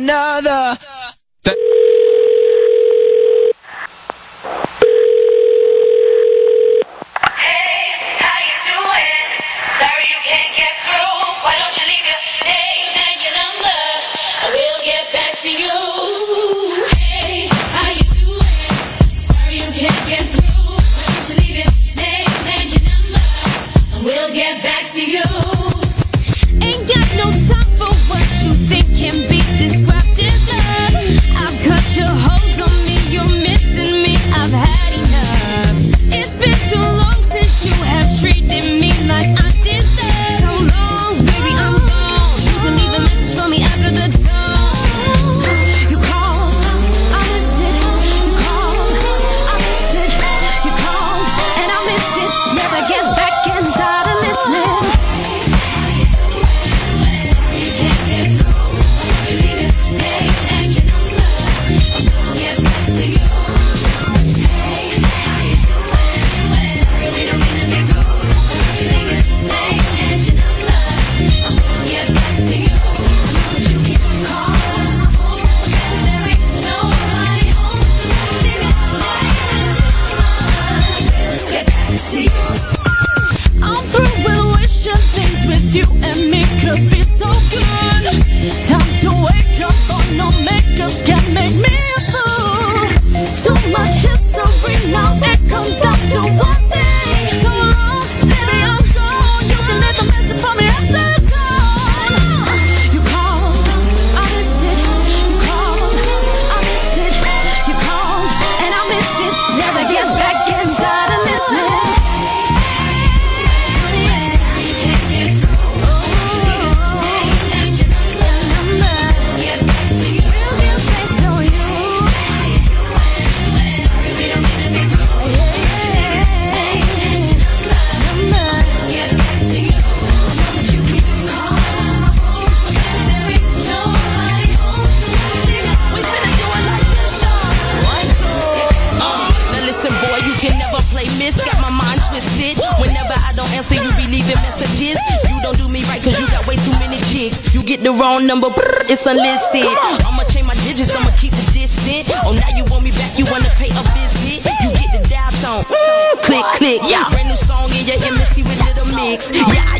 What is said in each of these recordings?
another. messages. You don't do me right cause you got way too many chicks. You get the wrong number, it's unlisted. I'ma change my digits, I'ma keep the distance. Oh, now you want me back, you wanna pay a visit. You get the dial tone, click, click. Yeah. Brand new song in your embassy with little mix. Yeah,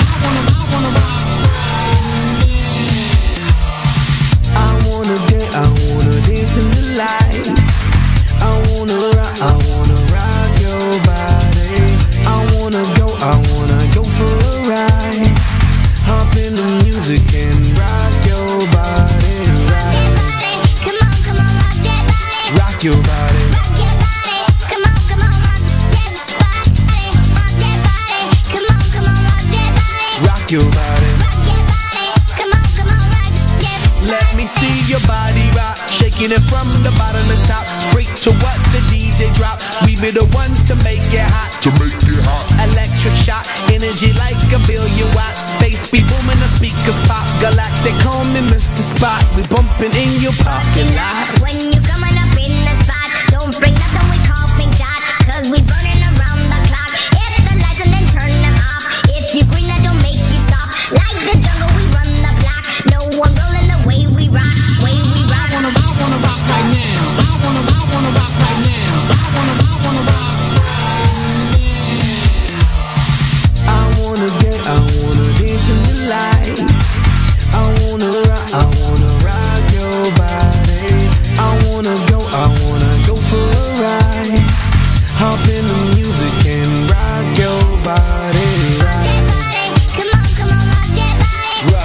I wanna, I wanna ride. see your body rock, shaking it from the bottom to top. Freak to what the DJ drop. We be the ones to make it hot. To make it hot. Electric shock, energy like a billion watts. Space be booming, the speakers pop. Galactic, call me Mr. Spot. We bumping in your parking lot. When you coming up.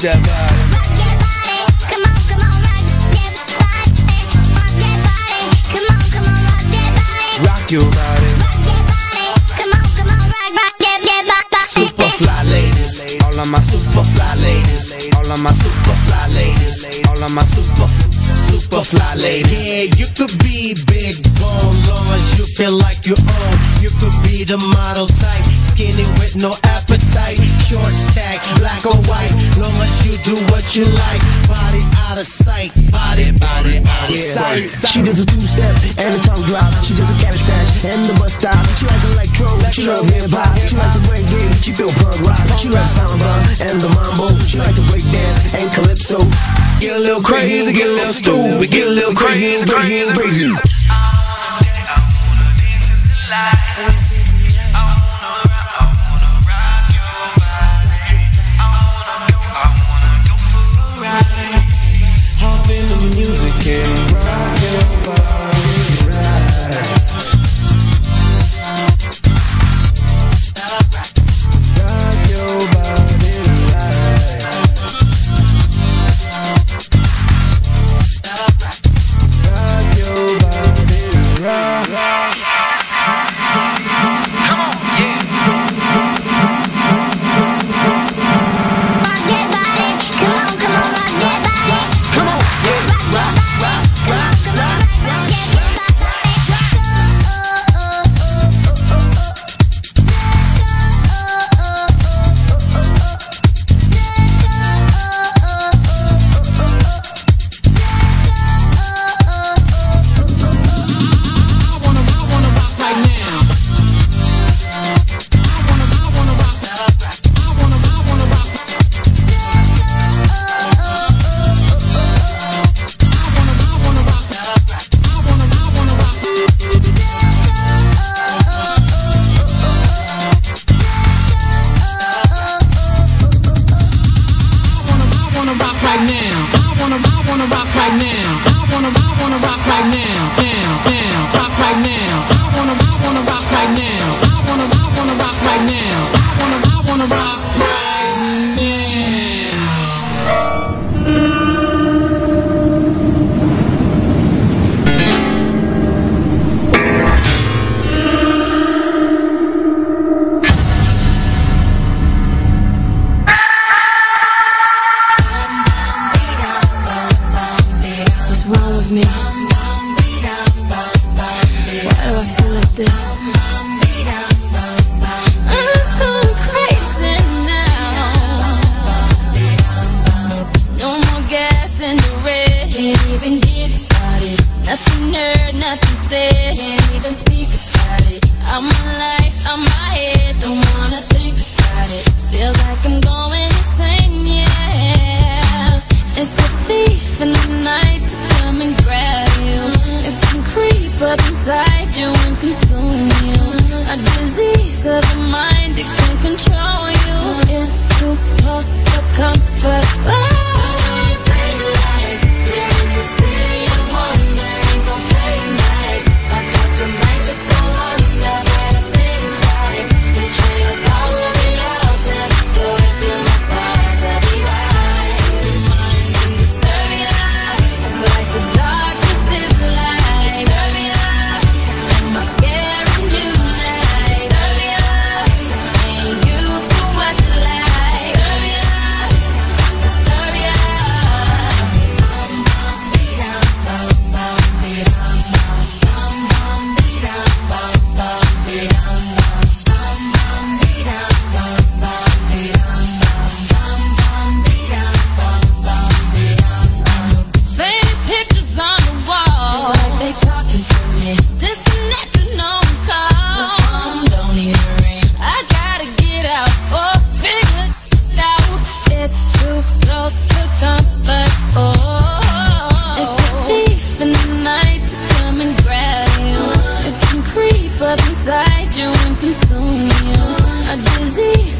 That, body. Come on, come on, rock your body. Super fly ladies, all of my super fly ladies, all of my super fly ladies, all of my super super fly ladies. Yeah, you could be big bone, long as you feel like you own. You could be the model type, skinny with no appetite, as you do what you like. Body out of sight, body, body out of sight. She does a two-step and a tongue drop. She does a cabbage patch and the bus stop. She like electro, she love hip hop. She like the reggae, she feel punk rock. She like samba and the mambo. She like to break dance and calypso. Get a little crazy, get a little stupid, get a little crazy, crazy, crazy. Hop Me? Why do I feel like this? I'm going crazy now. No more gas in the red. Can't even get started. Nothing heard, nothing said. Can't even speak about it. I'm alive, I'm my head. Don't wanna think about it. Feels like I'm going insane, yeah. It's a thief in the night disease of mind,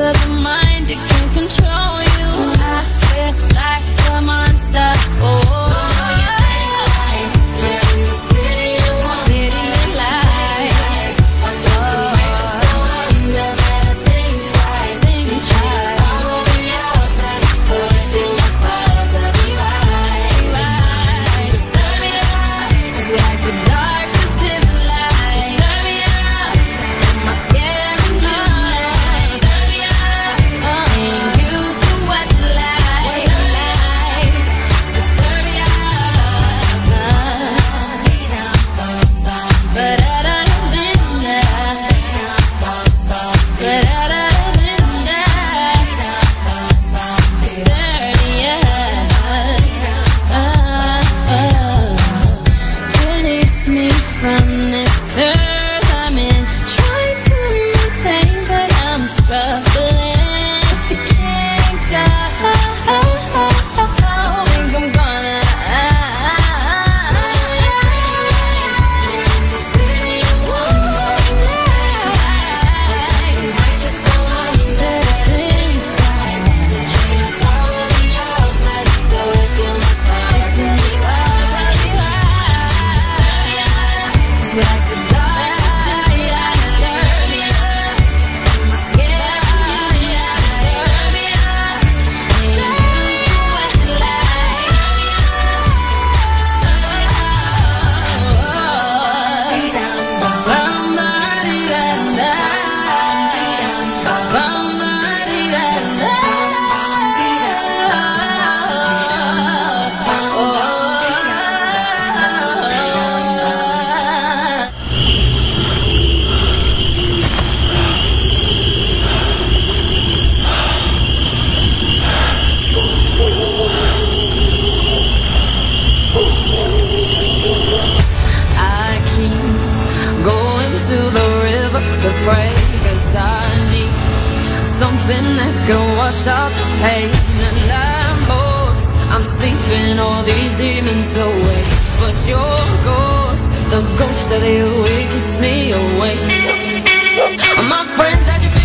disease of the Yes. nothing that can wash out the pain And I'm lost, I'm sleeping all these demons away. But your ghost, the ghost of you, it keeps me awake. My friends, I can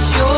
ночью